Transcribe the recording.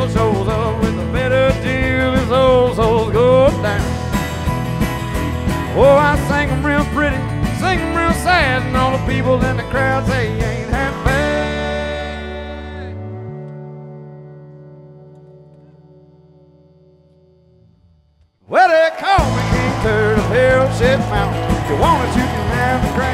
devil shows up with a better deal, his old soul goes down. Oh, I sing 'em real pretty, sing 'em real sad, and all the people in the crowd say you ain't half. Well, they call me King Turtle of Hell Shit Mountain. If you want it, you can have the crown.